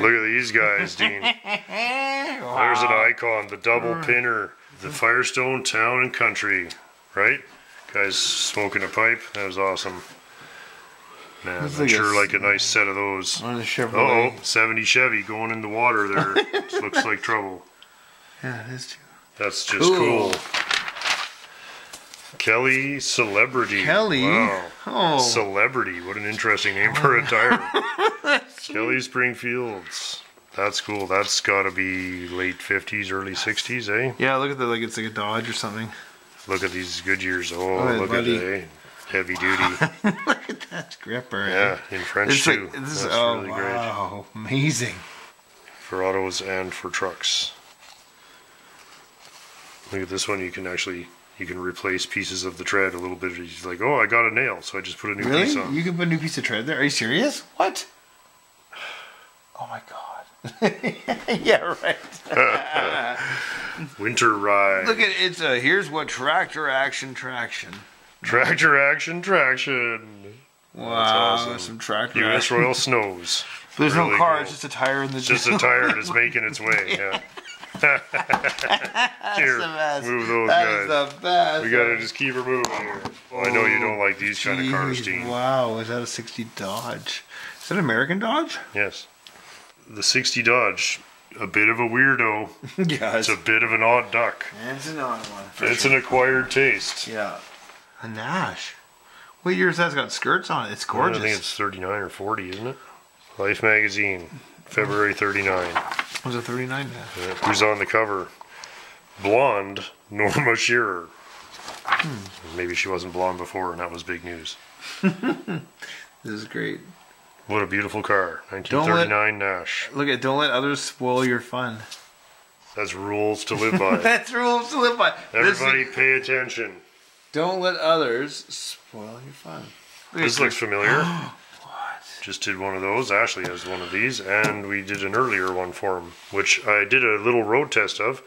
Look at these guys, <laughs> Dean. There's an icon, the double pinner, the Firestone Town and Country, right? Guys smoking a pipe. That was awesome. Man, like a sure like a nice set of those. Oh, 70 Chevy going in the water there. Looks like trouble. Yeah, it is too. That's just Cool. cool. Kelly Celebrity. Kelly? Wow. Oh. Celebrity. What an interesting name for a tire. <laughs> Kelly Springfields. That's cool. That's got to be late 50s, early 60s, eh? Yeah, look at the like it's like a Dodge or something. Look at these Goodyears. Oh, Aye, look buddy. at it, eh? Heavy <laughs> duty. look at that gripper. Yeah, in French It's too. like this That's is oh really great. wow, amazing. For autos and for trucks. Look at this one. You can actually you can replace pieces of the tread a little bit. He's like, oh, I got a nail, so I just put a new Really? piece on. You can put a new piece of tread there? Are you serious? What? <sighs> Oh my god. <laughs> yeah, right. <laughs> Winter ride. Look at it's a here's what tractor action traction. Tractor action, traction. Wow, awesome. some tractor U.S. action. Royal Snows. There's no car, cool. it's just a tire in the It's just a tire that's <laughs> making its way. Yeah. Here, the best. move those That guys. is the best. we gotta just keep her moving here. Well, I know you don't like these kind of cars, Dean. Wow, is that a 60 Dodge? Is that an American Dodge? Yes. The 60 Dodge, a bit of a weirdo. <laughs> yeah, It's a bit of an odd duck. it's an odd one. It's sure. an acquired taste. Yeah. A Nash. What year is that? It's got skirts on it. It's gorgeous. I think it's 39 or 40, isn't it? Life Magazine, February 39. Was it 39 Nash? Uh, Who's on the cover? Blonde Norma Shearer. Hmm. Maybe she wasn't blonde before, and that was big news. <laughs> This is great. What a beautiful car. 1939 Nash. Look at don't let others spoil your fun. That's rules to live by. <laughs> That's rules to live by. Everybody pay attention. don't let others spoil your fun. Look This looks familiar. <gasps> <gasps> Just did one of those. Ashley has one of these, and we did an earlier one for him, which I did a little road test of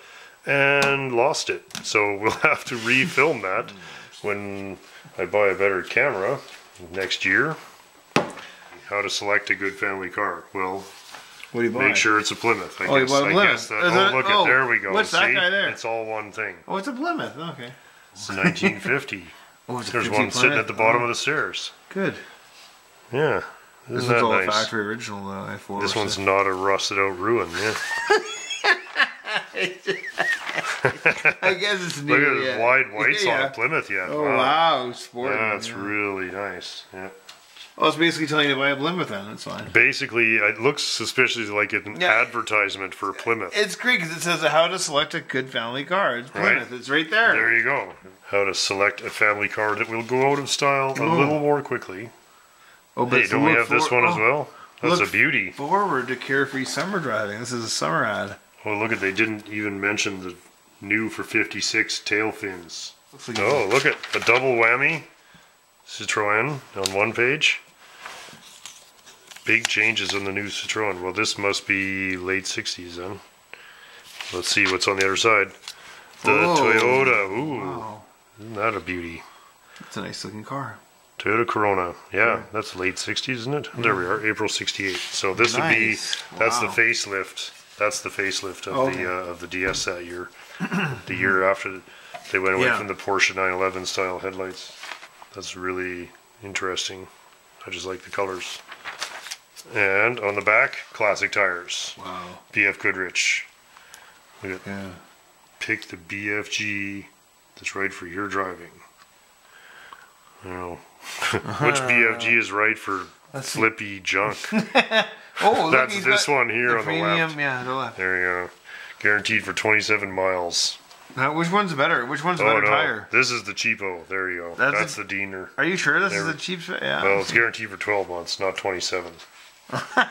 and lost it. So <laughs> we'll have to refilm that when I buy a better camera next year. How to select a good family car? Well, What do you buy? make sure it's a Plymouth. I Oh, you guess. bought a I Plymouth. guess that. Oh, look oh, at there we go. what's that guy there? It's all one thing. Oh, it's a Plymouth. Okay. It's 1950. <laughs> Oh, it's a There's 50 one sitting at the bottom Oh, of the oh. stairs. Good. Yeah. This Isn't is all a nice? factory original though. I four. This one's not a rusted out ruin. Yeah. <laughs> I guess it's new. Look at yeah. the wide whites yeah. on Plymouth yet. Oh wow, sporty. That's yeah. really nice. Yeah. Oh, it's basically telling you to buy a Plymouth then. That's fine. Basically, it looks suspiciously like an Yeah. advertisement for Plymouth. It's great because it says how to select a good family car. It's Right. Plymouth. It's right there. There you go. How to select a family car that will go out of style a Oh. little more quickly. Oh, Hey, don't we have this for- one as oh, well? That's a beauty. Forward to carefree summer driving. This is a summer ad. Oh, look at they didn't even mention the new for 56 tail fins. Like Oh, look at a double whammy Citroen on one page. Big changes on the new Citroen. Well, this must be late 60s then. Let's see what's on the other side. The Whoa. Toyota. Ooh, Wow, isn't that a beauty? it's a nice looking car. Toyota Corona. Yeah, that's late 60s, isn't it? There we are, April 68. So this would be Nice. that's the facelift. That's the facelift of Okay. the uh, of the DS that year. the year after they went away Yeah. from the Porsche 911 style headlights. That's really interesting. I just like the colors. And on the back, classic tires. Wow. BF Goodrich. Look at Yeah. pick the BFG that's right for your driving. Don't know. <laughs> Which BFG is right for Let's see. flippy junk? <laughs> Oh, That's this one here on the premium, left. Yeah, the left. There you go. Guaranteed for 27 miles. Now, which one's better? Which one's a Oh better no, tire? this is the cheapo. There you go. That's That's, a- the Diener. Are you sure this is Never- a cheap? Yeah. Well, it's guaranteed for 12 months, not 27. <laughs>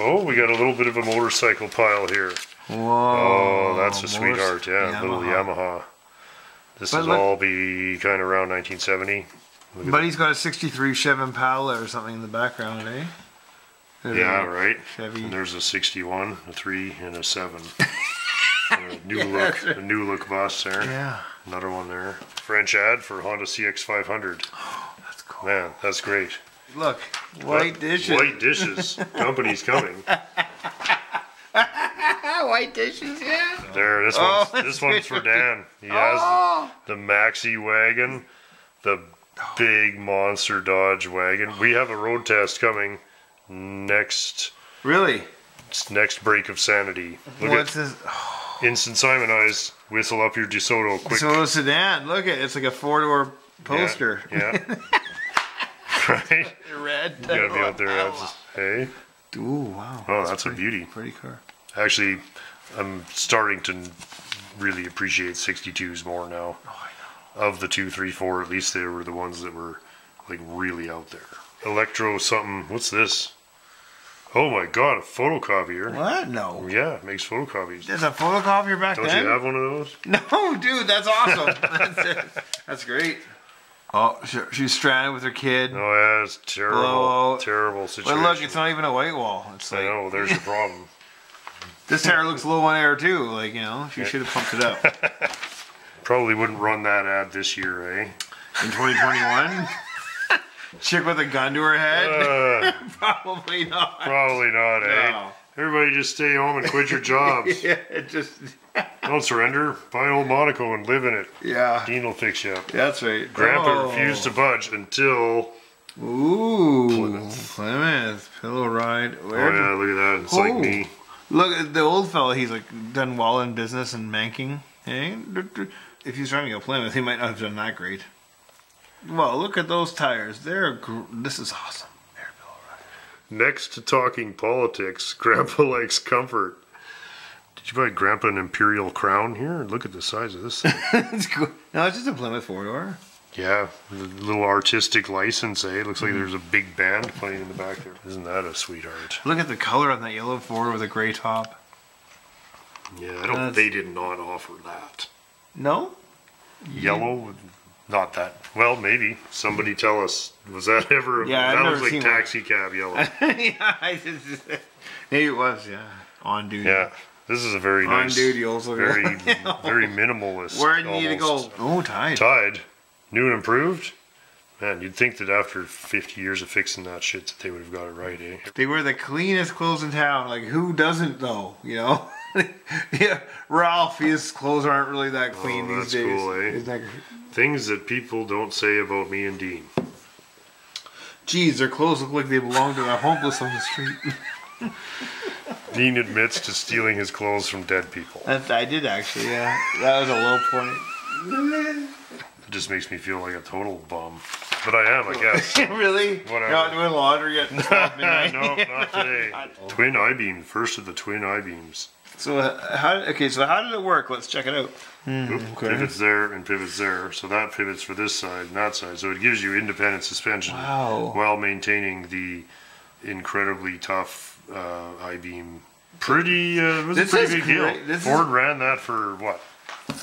Oh, we got a little bit of a motorcycle pile here. Whoa. Oh, that's a motors- sweetheart. Yeah, little Yamaha. This But will look- all be kind of around 1970. But he's got a 63 Chevy Impala or something in the background, eh? There's Yeah, right. Chevy. And there's a 61, a 3, and a 7. And <laughs> a new look, a new look bus there. Yeah. Another one there. French ad for Honda CX500. <gasps> That's cool. Man, that's great. Look, white dishes. White dishes. <laughs> Company's coming. <laughs> <laughs> white dishes, yeah. There, this Oh, one's that's this one's for. Dan. He has Oh. the maxi wagon, the big monster Dodge wagon. We have a road test coming next Really? It's next break of sanity. Look What's at this? <sighs> instant Simoniz. Whistle up your DeSoto quick. So a sedan. Look at it. it's like a four door poster. Yeah. yeah. <laughs> right. Red. You gotta be out there. Oh, that's, hey. Ooh, wow. Oh, that's a beauty. Pretty car. Actually, I'm starting to really appreciate 62s more now. Oh, of the two, three, four, at least they were the ones that were like really out there. Electro something. What's this? Oh my god, a photocopier. What? No. Yeah, it makes photocopies. There's a photocopier back Don't then? you have one of those? <laughs> No, dude, that's awesome. <laughs> that's, that's great. Oh, she's stranded with her kid. Oh, yeah, it's terrible. Blowout. Terrible but look, it's not even a white wall. It's I like know, there's your problem. <laughs> this tire looks low on air too. Like you know, she should have pumped it up <laughs> Probably wouldn't run that ad this year, eh? in 2021. <laughs> Chick with a gun to her head? Uh, <laughs> Probably not. probably not, eh? Everybody just stay home and quit your jobs. Yeah, it just Don't surrender. Buy old Monaco and live in it. yeah. Dean will fix you up. That's right. Grandpa Oh. refused to budge until. Ooh, Plymouth. Plymouth. pillow ride. Oh yeah, look at that. It's Oh. like me. Look at the old fella. He's like done well in business and banking. If he's trying to go Plymouth, he might not have done that great. Well, look at those tires. They're gr- this is awesome. Next to talking politics, <laughs> Grandpa likes comfort. Did you buy Grandpa an Imperial Crown here? Look at the size of this thing. <laughs> it's cool. No, it's just a Plymouth four door. Yeah, the little artistic license, eh? It looks like there's a big band playing in the back there. Isn't that a sweetheart? Look at the color on that yellow four with a gray top. Yeah, I don't. That's- They did not offer that. No, Yellow, not that. Well, maybe somebody tell us. Was that ever? Yeah, I've that never was like seen one. taxi cab yellow. <laughs> yeah, I just, <laughs> maybe it was. Yeah, on duty. yeah, this is a very on nice, duty. Also, very, <laughs> very minimalist. Where do you need to go? Oh, tied. Tide, new and improved. Man, you'd think that after 50 years of fixing that shit, that they would have got it right, eh? They wear the cleanest clothes in town. Like who doesn't though? You know. <laughs> yeah, Ralph. His clothes aren't really that clean Oh, these that's days. cool, eh? That- Things that people don't say about me and Dean. Geez, their clothes look like they belong to a homeless on the street. <laughs> Dean admits to stealing his clothes from dead people. That's, I did actually. Yeah, that was a low point. It just makes me feel like a total bum. But I am, I <laughs> guess. really? Whatever. You're not doing laundry at 12 midnight. no, not today. <laughs> Twin I beam, first of the twin I beams. So uh, how? Okay, so how did it work? Let's check it out. Pivots there and pivots there. So that pivots for this side and that side. So it gives you independent suspension Wow. while maintaining the incredibly tough uh, I beam. Pretty, uh, it was This a is pretty big great. deal. This is- Ford ran that for what?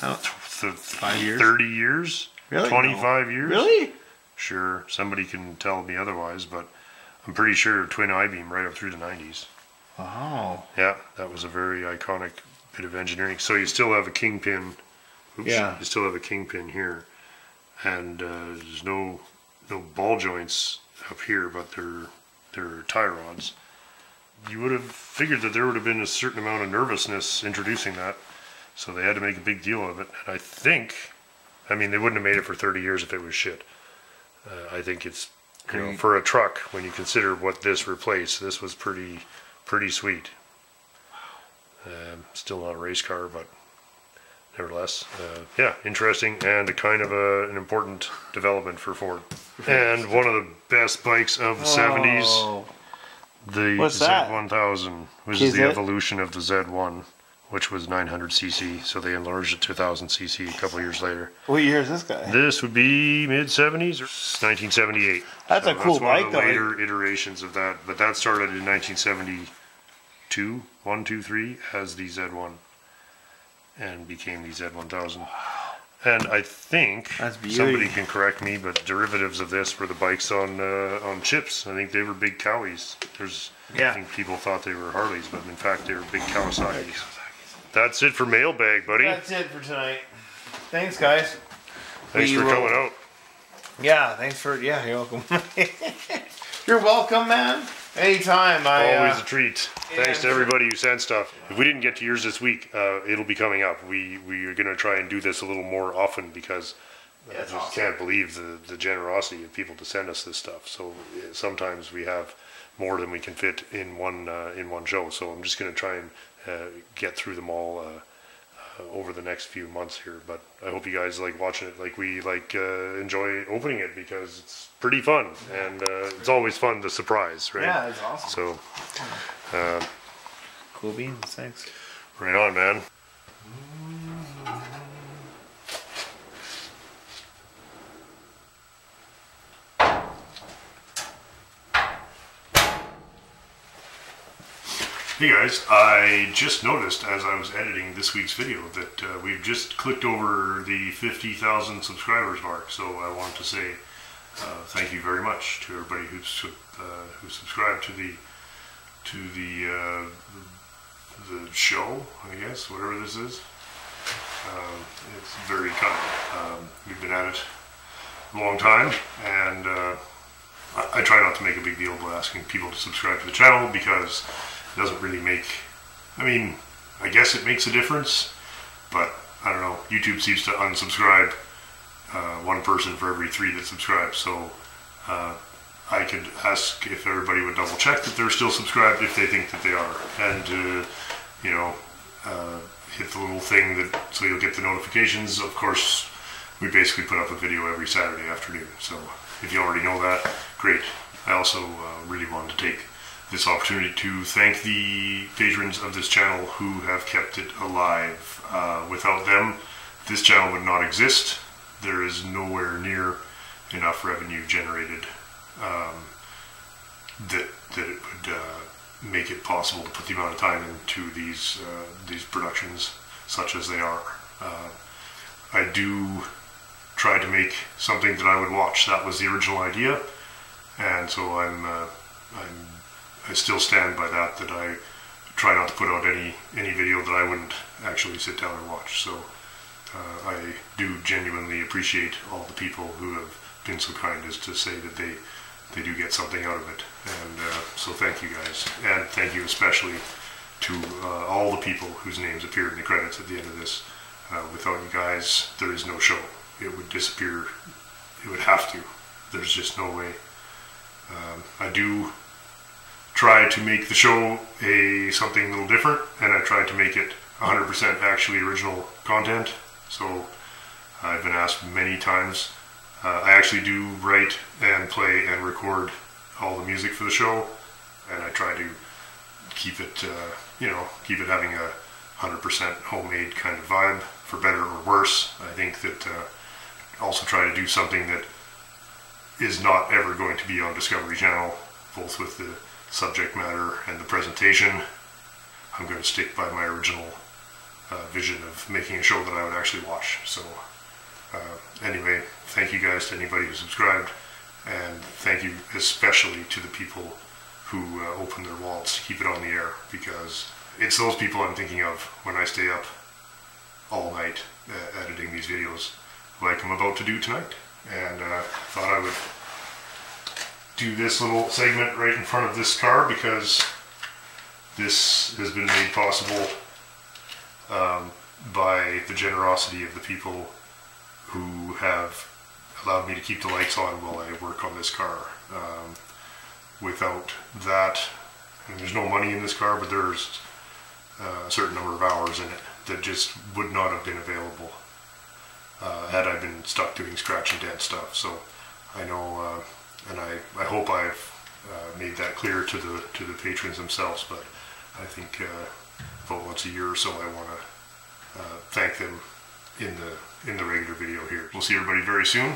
How- Th- Five years? 30 years? Really? 25 years? Really? Sure, somebody can tell me otherwise, but I'm pretty sure twin I beam right up through the 90s. Wow. Yeah, that was a very iconic bit of engineering. So you still have a kingpin. Oops, Yeah. You still have a kingpin here, and uh, there's no no ball joints up here, but they're they're tie rods. You would have figured that there would have been a certain amount of nervousness introducing that, so they had to make a big deal of it. And I think, I mean, they wouldn't have made it for 30 years if it was shit. Uh, I think it's you know, for a truck when you consider what this replaced. This was pretty pretty sweet. Um, still not a race car, but nevertheless, uh, yeah, interesting and a kind of a, an important development for Ford. <laughs> And one of the best bikes of the 70s, Oh. the What's that? Z1000, which Is is the it? evolution of the Z1, which was 900cc. So they enlarged it to 1000cc a couple years later. What year is this guy? This would be mid 70s or 1978. That's a cool that's one bike, of the though. later iterations of that, but that started in 1972, 1, 2, 3, as the Z1 and became the Z1000. And I think somebody can correct me, but derivatives of this were the bikes on uh, on CHiPs. I think they were big Cowies. There's, Yeah. I think people thought they were Harleys, but in fact they were big Kawasaki's. That's it for mailbag, buddy. That's it for tonight. Thanks, guys. Thanks we for will- coming out. Yeah, thanks for yeah. You're welcome. <laughs> you're welcome, man. Anytime. I Always uh, a treat. Thanks to everybody who sent stuff. If we didn't get to yours this week, uh, it'll be coming up. We we are gonna try and do this a little more often because I just awesome. can't believe the, the generosity of people to send us this stuff. So uh, sometimes we have more than we can fit in one uh, in one show. So I'm just gonna try and uh, get through them all. Uh, uh, over the next few months here, but I hope you guys like watching it, like we like uh, enjoy opening it because it's pretty fun and uh, it's always fun to surprise, right? yeah, it's awesome. So, uh, Cool beans. Thanks. right on, man. Hey guys, I just noticed as I was editing this week's video that uh, we've just clicked over the 50,000 subscribers mark. So I want to say uh, thank you very much to everybody sub- uh, who subscribed to the to the uh, the show, I guess, whatever this is. Um, it's very kind. Um, we've been at it a long time, and uh, I, I try not to make a big deal about asking people to subscribe to the channel because doesn't really make. I mean, I guess it makes a difference, but I don't know. YouTube seems to unsubscribe uh, one person for every three that subscribe, so. Uh, I could ask if everybody would double check that they're still subscribed if they think that they are, and uh, you know, uh, hit the little thing that so you'll get the notifications. Of course, we basically put up a video every Saturday afternoon, so if you already know that, great. I also uh, really wanted to take this opportunity to thank the patrons of this channel who have kept it alive. Uh, without them, this channel would not exist. There is nowhere near enough revenue generated um, that that it would uh, make it possible to put the amount of time into these uh, these productions, such as they are. Uh, I do try to make something that I would watch. That was the original idea, and so I'm uh, I'm I still stand by that. That I try not to put out any any video that I wouldn't actually sit down and watch. So uh, I do genuinely appreciate all the people who have been so kind as to say that they they do get something out of it. And uh, so thank you guys, and thank you especially to uh, all the people whose names appeared in the credits at the end of this. Uh, without you guys, there is no show. It would disappear. It would have to. There's just no way. Um, I do try to make the show a something a little different, and I try to make it 100% actually original content. So I've been asked many times. Uh, I actually do write and play and record all the music for the show, and I try to keep it, uh, you know, keep it having a 100% homemade kind of vibe, for better or worse. I think that uh, also try to do something that is not ever going to be on Discovery Channel, both with the subject matter and the presentation. I'm going to stick by my original uh, vision of making a show that I would actually watch. So, uh, anyway, thank you guys to anybody who subscribed, and thank you especially to the people who uh, open their wallets to keep it on the air because it's those people I'm thinking of when I stay up all night uh, editing these videos, like I'm about to do tonight. And uh, thought I would do this little segment right in front of this car because this has been made possible um, by the generosity of the people who have allowed me to keep the lights on while I work on this car. Um, without that, there's no money in this car, but there's uh, a certain number of hours in it that just would not have been available uh, had I been stuck doing scratch and dent stuff. So I know, uh, and I, I hope I've uh, made that clear to the to the patrons themselves. But I think uh, about once a year or so, I want to uh, thank them in the in the regular video here. We'll see everybody very soon.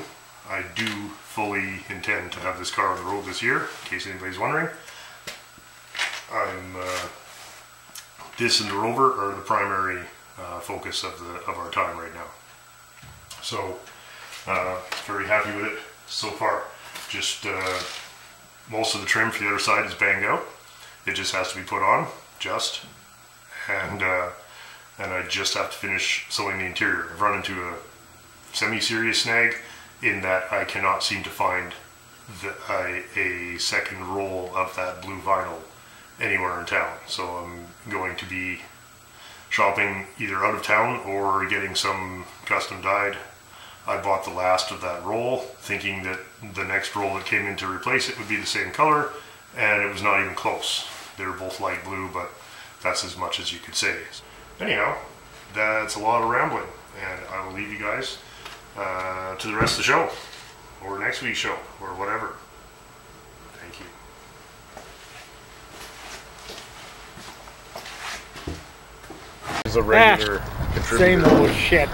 I do fully intend to have this car on the road this year, in case anybody's wondering. I'm uh, this and the Rover are the primary uh, focus of the of our time right now. So, uh, very happy with it so far. Just uh, most of the trim for the other side is banged out. It just has to be put on, just, and uh, and I just have to finish sewing the interior. I've run into a semi-serious snag in that I cannot seem to find the, second roll of that blue vinyl anywhere in town. So I'm going to be shopping either out of town or getting some custom dyed. I bought the last of that roll, thinking that the next roll that came in to replace it would be the same color, and it was not even close. They were both light blue, but that's as much as you could say. Anyhow, that's a lot of rambling, and I will leave you guys uh, to the rest of the show, or next week's show, or whatever. Thank you. Is a regular Same contributor. old shit.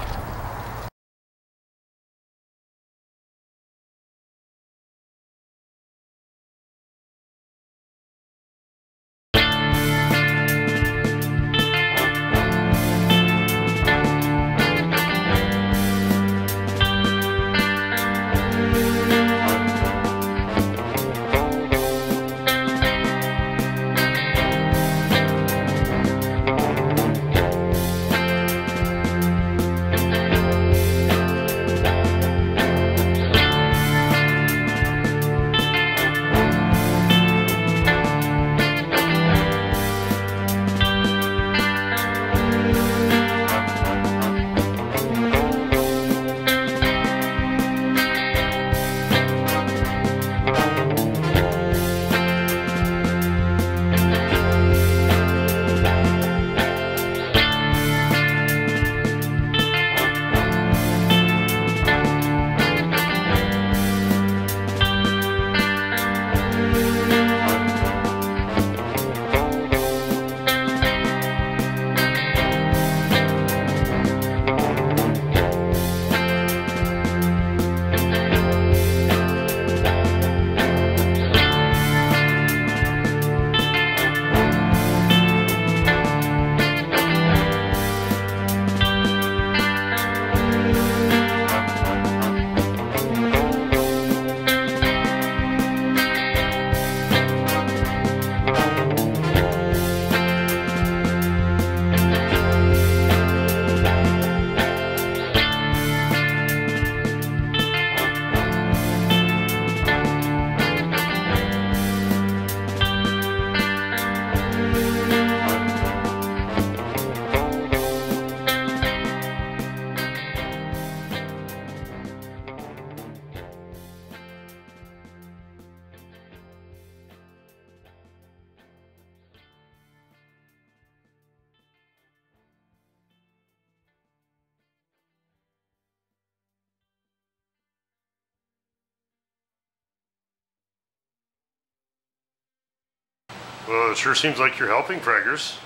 Sure seems like you're helping, Fraggers.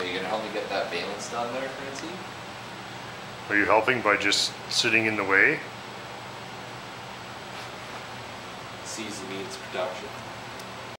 Are you gonna help me get that valence done there, Francie? Are you helping by just sitting in the way? Season needs production.